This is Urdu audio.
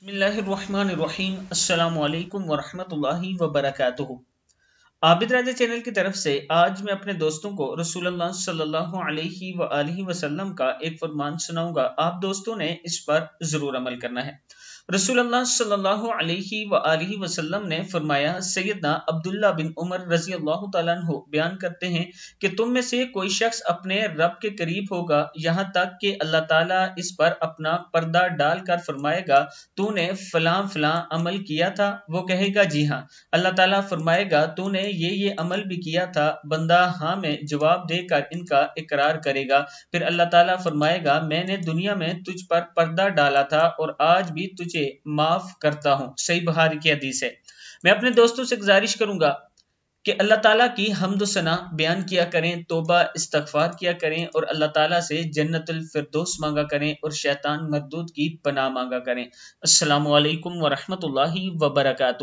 بسم اللہ الرحمن الرحیم۔ السلام علیکم ورحمۃ اللہ وبرکاتہ۔ عابد راجہ چینل کی طرف سے آج میں اپنے دوستوں کو رسول اللہ صلی اللہ علیہ وآلہ وسلم کا ایک فرمان سناؤں گا۔ آپ دوستوں نے اس پر ضرور عمل کرنا ہے۔ رسول اللہ صلی اللہ علیہ وآلہ وسلم نے فرمایا، سیدنا عبداللہ بن عمر رضی اللہ تعالیٰ عنہ بیان کرتے ہیں کہ تم میں سے کوئی شخص اپنے رب کے قریب ہوگا، یہاں تک کہ اللہ تعالیٰ اس پر اپنا پردہ ڈال کر فرمائے گا، تو نے فلاں فلاں عمل کیا تھا؟ وہ کہے گا جی ہاں۔ اللہ تعالیٰ فرمائے گا، تو نے یہ یہ عمل بھی کیا تھا، بندہ ہاں میں جواب دے کر ان کا اقرار کرے گا۔ پھر اللہ تعالیٰ فرمائے گا، میں نے دنیا میں تجھ پر پردہ ڈالا تھا اور آج بھی تجھ تجھے معاف کرتا ہوں۔ صحیح بہاری کی حدیث ہے۔ میں اپنے دوستوں سے گزارش کروں گا کہ اللہ تعالیٰ کی حمد و ثنا بیان کیا کریں، توبہ، استغفار کیا کریں اور اللہ تعالیٰ سے جنت الفردوس مانگا کریں اور شیطان مردود کی پناہ مانگا کریں۔ السلام علیکم ورحمۃ اللہ وبرکاتہ۔